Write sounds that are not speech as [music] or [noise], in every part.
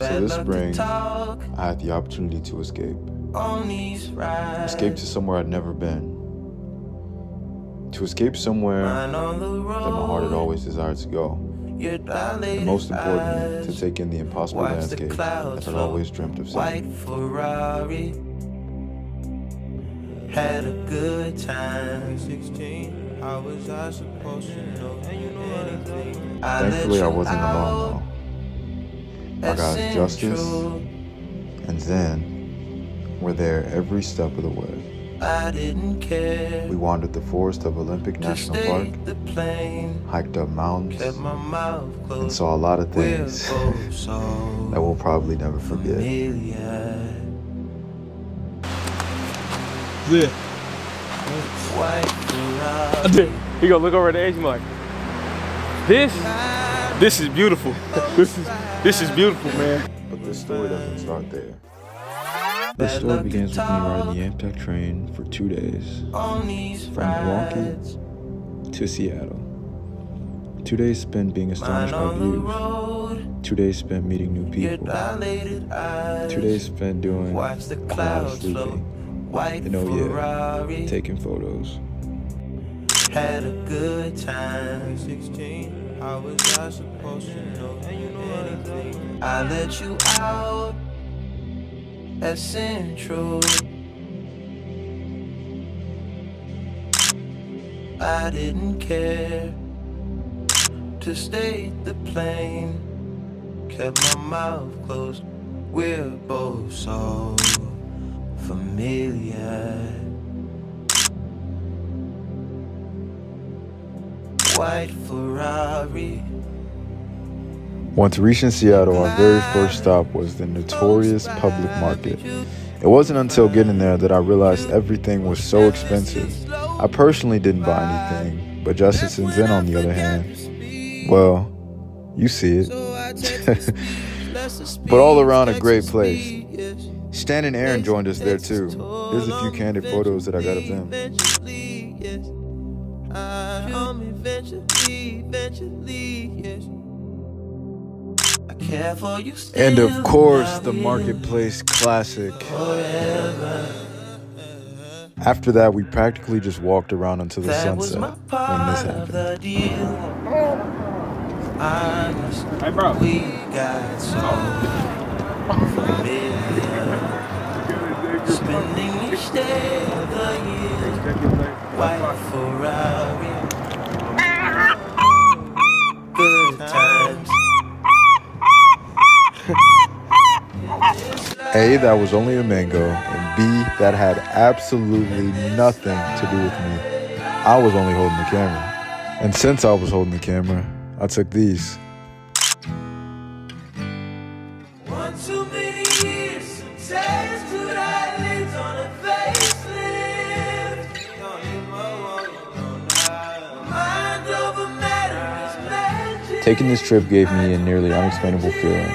So this spring, I had the opportunity to escape. Escape to somewhere I'd never been. To escape somewhere that my heart had always desired to go. And most importantly, to take in the impossible landscape that I'd always dreamt of seeing. Ferrari had a good time. 16, how was I supposed to know anything? Thankfully, I wasn't alone though. My guys Justice and Zen were there every step of the way. I didn't care. We wandered the forest of Olympic National Park, the plane, hiked up mountains, kept my mouth closed. and saw a lot of things [laughs] so that we'll probably never forget. Yeah. White Ferrari. I did. He gonna look over at the edge and be like, this, this is beautiful. this is, this is beautiful, man. But this story doesn't start there. This story begins with me riding the Amtrak train for two days from Milwaukee to Seattle. Two days spent being astonished by views. road, Two days spent meeting new people. dilated. Two days spent doing a Watch the clouds float. sleeping. White And oh yeah, taking photos. had a good time. 16, how was I supposed to know anything? I let you out at Central. I didn't care to stay the plane. Kept my mouth closed. We're both so familiar. White Ferrari. Once reaching Seattle, our very first stop was the notorious public market. It wasn't until getting there that I realized everything was so expensive. I personally didn't buy anything, but Justice and Zen, on the other hand, well, you see it. [laughs] but all around a great place. Stan and Aaron joined us there too. Here's a few candid photos that I got of them. Uh, um, and of course, the Marketplace Classic. After that, we practically just walked around until the That sunset when this happened. the deal. Honest, Hey, bro. we got so familiar. [laughs] Spending each day of the year. Good times. A, that was only a mango, and B, that had absolutely nothing to do with me. I was only holding the camera. And since I was holding the camera, I took these. Taking this trip gave me a nearly unexplainable feeling.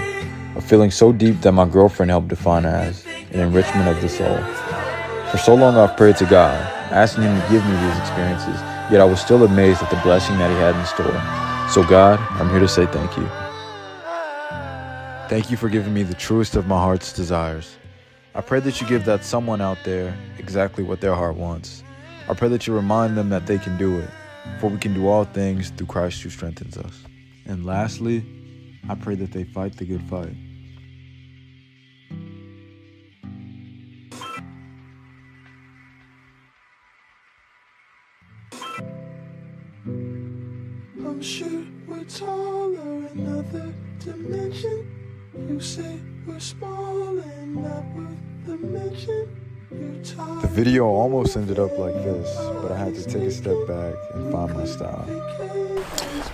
A feeling so deep that my girlfriend helped define as an enrichment of the soul. For so long I've prayed to God, asking Him to give me these experiences, yet I was still amazed at the blessing that He had in store. So, God, I'm here to say thank you. Thank you for giving me the truest of my heart's desires. I pray that you give that someone out there exactly what their heart wants. I pray that you remind them that they can do it, for we can do all things through Christ who strengthens us. And lastly, I pray that they fight the good fight. I'm sure we're taller in other dimension. You say we're small and not worth the mention. You're tired. The video almost ended up like this, but I had to take a step back and find my style.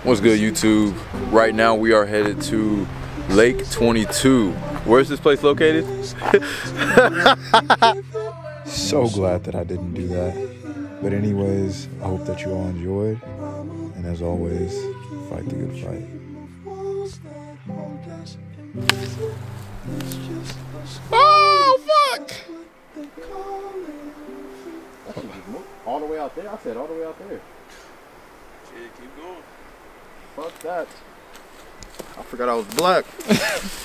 What's good, YouTube? Right now, we are headed to Lake 22. Where's this place located? [laughs] So glad that I didn't do that. But, anyways, I hope that you all enjoyed. And as always, fight the good fight. Oh, fuck! All the way out there? I said all the way out there. keep going. Fuck that. I forgot I was black. [laughs]